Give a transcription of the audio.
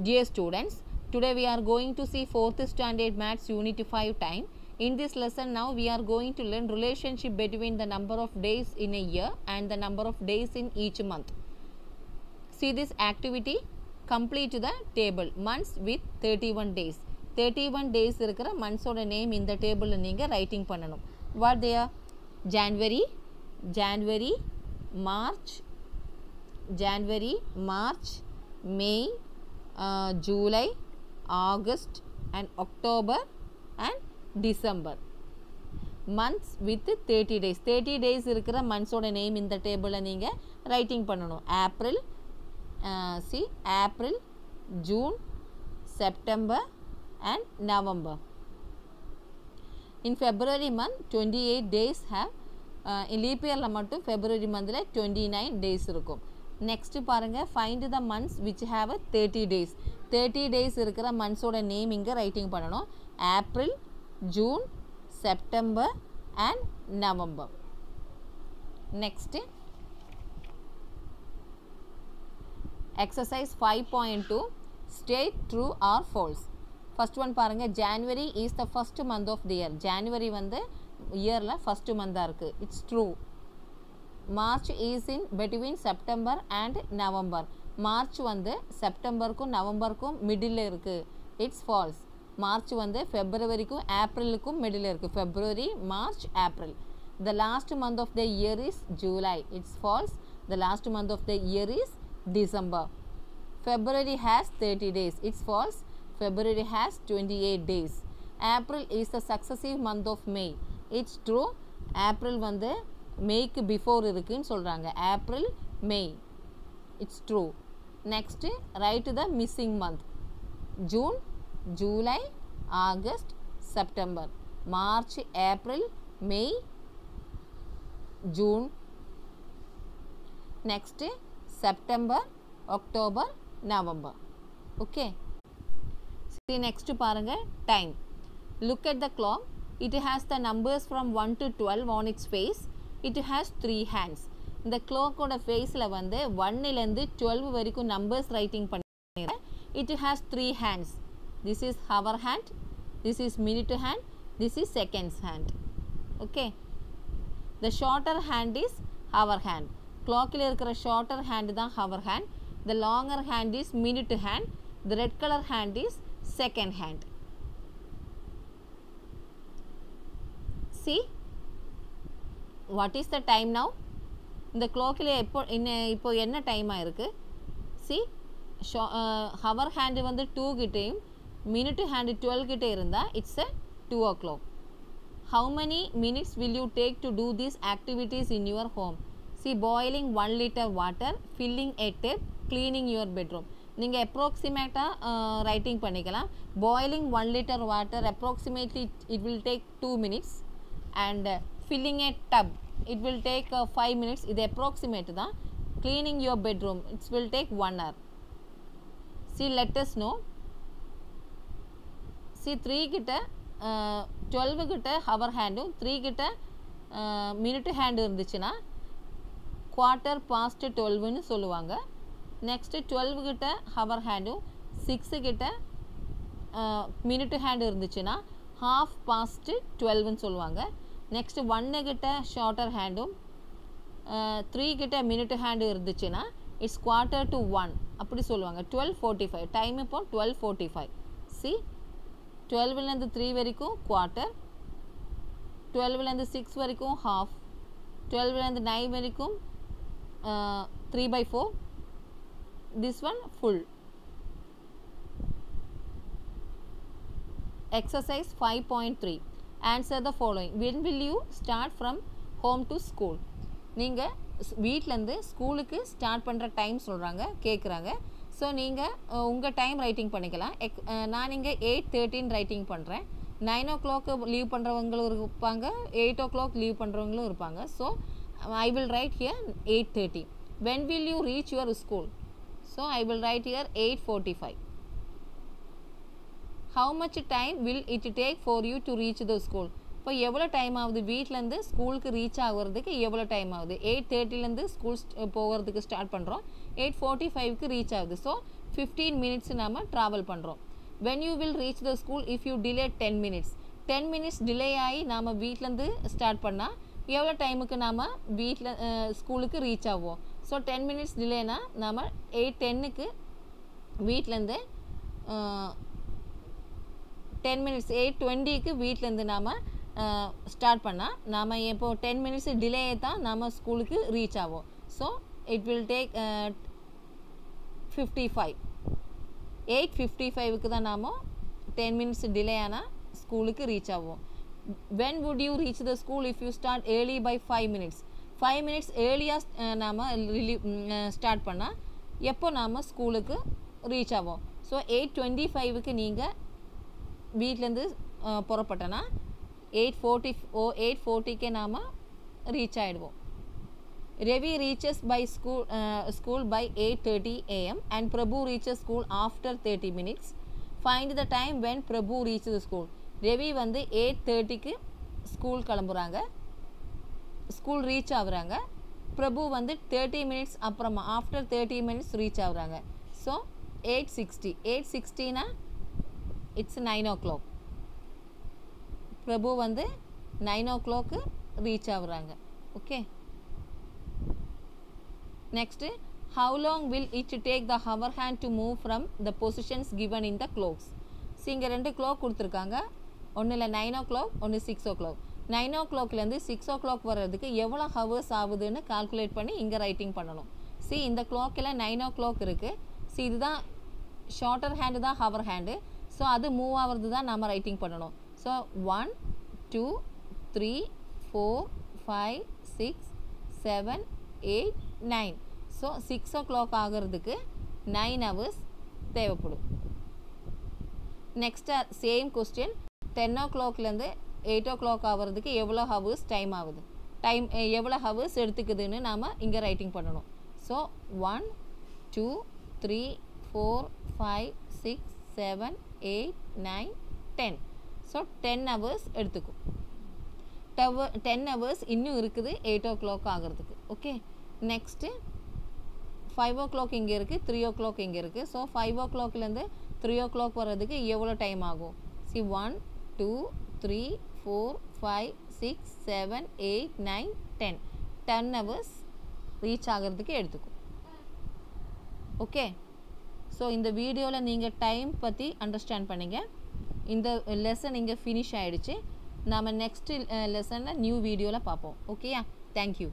Dear students, today we are going to see 4th standard maths unit 5 time. In this lesson now we are going to learn relationship between the number of days in a year and the number of days in each month. See this activity complete the table months with 31 days. 31 days இருக்கிற மந்த்ஸோட name இந்த டேபிளில் நீங்கள் writing பண்ணணும் what they are January January March January March May July August and October and December months with thirty days thirty days இருக்கிற மந்த்ஸோட name இந்த டேபிளில் நீங்கள் ரைட்டிங் பண்ணணும். ஏப்ரல் சி April June September and November in February month twenty eight days have leap இயரில் மட்டும் February மந்தில் டுவெண்ட்டி நைன் டேஸ் இருக்கும். நெக்ஸ்ட்டு பாருங்கள் find the months which have a thirty days thirty days இருக்கிற மந்த்ஸோட நேம் இங்கே ரைட்டிங் பண்ணணும். April June September and November next exercise five point two state true or false first one பாருங்கள் January is the first month of the year January வந்து இயரில் first மந்தாக இருக்குது it's true March is in between September and November March வந்து செப்டம்பருக்கும் நவம்பருக்கும் middle இருக்குது it's false March வந்து ஃபெப்ரவரிக்கும் ஏப்ரலுக்கும் மிடில் இருக்குது February March April the last month of the year is July it's false the last month of the year is December February has thirty days it's false February has 28 days. April is the successive month of May. It's true. April வந்து மேய்க்கு before இருக்குன்னு சொல்கிறாங்க April May it's true next write the missing month June July August September March April May June next September October November okay சரி next பாருங்க. Time. Look at the clock. It has the numbers from 1 to 12 on its face. It has three hands. இந்த clockோட ஃபேஸில் வந்து ஒன்னிலேருந்து twelve வரைக்கும் numbers writing பண்ணிடுறேன் it has three hands this is hour hand this is minute hand this is seconds hand okay the shorter hand is hour hand கிளாக்கில் இருக்கிற shorter hand தான் hour hand the longer hand is minute hand the red colour hand is second hand. See, what is the time now? இந்த கிளாக்கில் எப்போ என்ன இப்போ என்ன டைமாக இருக்குது C show hour hand வந்து டூ கிட்டேயும் மினிட் ஹேண்டு டுவெல் கிட்டே இருந்தால் it's a two o'clock how many minutes will you take to do these activities in your home see boiling one litre water filling a tub cleaning your bedroom நீங்கள் அப்ராக்சிமேட்டாக writing பண்ணிக்கலாம் boiling one litre water approximately it will take two minutes filling a tub it will take five minutes இது approximate தான். Cleaning your bedroom it's will take one hour see let's know see three கிட்ட twelve கிட்ட hour ஹேண்டும் three கிட்ட minute hand இருந்துச்சுன்னா quarter past டுவெல்வுன்னு சொல்லுவாங்க. Next twelve கிட்ட ஹவர் ஹேண்டும் சிக்ஸு கிட்ட மினிட் ஹேண்டு இருந்துச்சுன்னா ஹாஃப் பாஸ்ட்டு டுவெல்வுன்னு சொல்லுவாங்க. நெக்ஸ்ட்டு ஒன்று கிட்ட ஷார்ட்டர் ஹேண்டும் த்ரீ கிட்ட மினிட் ஹேண்டு இருந்துச்சுன்னா இட்ஸ் குவார்ட்டர் டு ஒன் அப்படி சொல்லுவாங்க. டுவெல் ஃபோர்ட்டி ஃபைவ் டைம் இப்போ டுவெல் ஃபோர்ட்டி ஃபைவ் சி டுவெல்வ்லேருந்து த்ரீ வரைக்கும் குவார்ட்டர் டுவெல்வ்லேருந்து சிக்ஸ் வரைக்கும் ஹாஃப் டுவெல்வ்லேருந்து நைன் வரைக்கும் three by four this one full. Exercise 5.3 answer the following when will you start from home to school நீங்கள் வீட்டிலேருந்து ஸ்கூலுக்கு ஸ்டார்ட் பண்ணுற டைம் சொல்கிறாங்க கேட்குறாங்க ஸோ நீங்கள் உங்கள் டைம் ரைட்டிங் பண்ணிக்கலாம். எக் நான் இங்கே எயிட் தேர்ட்டின் ரைட்டிங் பண்ணுறேன் நைன் ஓ கிளாக்கு லீவ் பண்ணுறவங்களும் இருப்பாங்க எயிட் ஓ கிளாக் லீவ் பண்ணுறவங்களும் இருப்பாங்க. So I will write here eight thirty when will you reach your school so I will write here eight forty five how much time will it take for you to reach the school இப்போ எவ்வளோ time ஆகுது? வீட்டிலேருந்து ஸ்கூலுக்கு reach ஆகுறதுக்கு எவ்வளோ time ஆகுது? Eight தேர்ட்டிலேருந்து school போகிறதுக்கு ஸ்டார்ட் பண்ணுறோம் எயிட் ஃபார்ட்டி ஃபைவ்க்கு ரீச் ஆகுது. ஸோ ஃபிஃப்டீன் மினிட்ஸ் நாம் ட்ராவல் பண்ணுறோம் when you will reach the school if you delay ten minutes ten minutes delay ஆகி நாம் வீட்டிலேருந்து ஸ்டார்ட் பண்ணால் எவ்வளோ டைமுக்கு நாம் வீட்டில் ஸ்கூலுக்கு ரீச் ஆகும் ஸோ டென் மினிட்ஸ் டிலேனா நாம் எயிட் டென்னுக்கு வீட்டிலேருந்து டென் மினிட்ஸ் எயிட் டுவெண்ட்டிக்கு வீட்டிலேருந்து நாம் ஸ்டார்ட் பண்ணால் நாம் இப்போ டென் மினிட்ஸ் டிலே தான் நாம் ஸ்கூலுக்கு ரீச் ஆகும் so it will take fifty five eight fifty ஃபைவுக்கு தான் நாம் டென் மினிட்ஸ் டிலே ஆனால் ஸ்கூலுக்கு ரீச் ஆகும் when would you reach the school if you start early by five minutes five minutes ஏர்லியாக நாம் ரிலீவ் ஸ்டார்ட் பண்ணால் எப்போ நாம் ஸ்கூலுக்கு ரீச் ஆகும் ஸோ எயிட் டுவெண்ட்டி ஃபைவுக்கு நீங்கள் வீட்டிலேருந்து புறப்பட்டேன்னா எயிட் ஃபோர்ட்டி ஓ எயிட் ஃபோர்ட்டிக்கே நாம் ரீச் ஆகிடுவோம் Ravi reaches by school school by eight thirty AM and Prabhu reaches school after thirty minutes find the time when Prabhu reach the school Ravi வந்து eight தேர்ட்டிக்கு school கிளம்புறாங்க. School reach ஆகுறாங்க. பிரபு வந்து thirty minutes அப்புறமா after thirty minutes reach ஆகுறாங்க. So eight sixty eight சிக்ஸ்டினா it's nine o'clock Prabhu வந்து nine ஓ clock reach ஆகுறாங்க. Okay next how long will it take the hour hand to move from the positions given in the clocks? So இங்கே ரெண்டு clock கொடுத்துருக்காங்க. ஒன்றில் nine o'clock ஒன்று six o'clock nine ஓ கிளாக்லேருந்து six o'clock வர்றதுக்கு எவ்வளோ hours ஆகுதுன்னு கால்குலேட் பண்ணி இங்கே ரைட்டிங் பண்ணணும். சி இந்த கிளாக்கில் நைன் ஓ கிளாக் இருக்குது சி இதுதான் ஷார்ட்டர் ஹேண்டு தான் ஹவர் ஹேண்டு ஸோ அது மூவ் ஆகிறது தான் நம்ம ரைட்டிங் பண்ணணும். So one two three four five six seven eight nine so six o'clock ஆகிறதுக்கு நைன் ஹவர்ஸ் தேவைப்படும். நெக்ஸ்ட்டு சேம் கொஸ்டின் டென் ஓ கிளாக்லேருந்து எயிட் ஓ கிளாக் ஆகிறதுக்கு எவ்வளோ ஹவர்ஸ் டைம் ஆகுது? டைம் எவ்வளோ ஹவர்ஸ் எடுத்துக்குதுன்னு நாம் இங்கே ரைட்டிங் பண்ணணும். So one two three four five six seven eight nine ten so ten hours எடுத்துக்கும். டவர் டென் ஹவர்ஸ் இன்னும் இருக்குது எயிட் ஓ கிளாக் ஆகிறதுக்கு. Okay next five o'clock இங்கே இருக்குது த்ரீ ஓ கிளாக் இங்கே இருக்குது ஸோ ஃபைவ் ஓ கிளாக்லேருந்து த்ரீ ஓ கிளாக் வர்றதுக்கு எவ்வளோ டைம் ஆகும்? See one two three four five six seven eight nine ten ten hours reach ஆகிறதுக்கு எடுத்துக்கும். ஓகே ஸோ இந்த வீடியோவில் நீங்கள் டைம் பற்றி அண்டர்ஸ்டாண்ட் பண்ணிங்க. இந்த லெசன் இங்கே ஃபினிஷ் ஆகிடுச்சு நாம் நெக்ஸ்ட் லெசனில் நியூ வீடியோவில் பார்ப்போம். ஓகேயா தேங்க்யூ